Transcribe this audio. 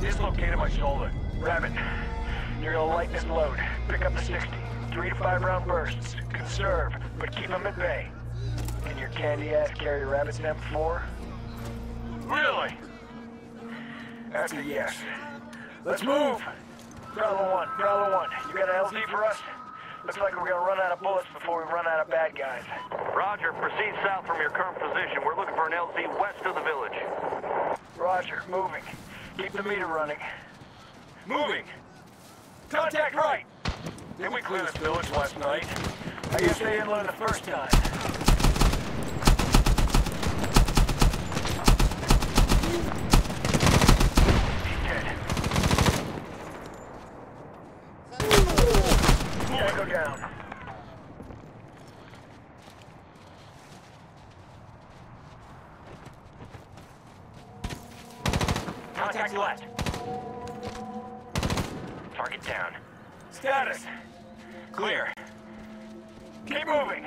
Dislocated my shoulder. Rabbit, you're gonna lighten this load. Pick up the 60. Three to five round bursts. Conserve, but keep them at bay. Can your candy ass carry Rabbit's M4? Really? That's a yes. Let's move! Prowler 1, Prowler 1, you got an LZ for us? Looks like we're gonna run out of bullets before we run out of bad guys. Roger, proceed south from your current position. We're looking for an LZ west of the village. Roger, moving. Keep the meter running. Moving! Contact right! Didn't we clear this village last night? I guess they didn't learn the first time. He's Contact left. Target down. Status. Clear. Keep moving.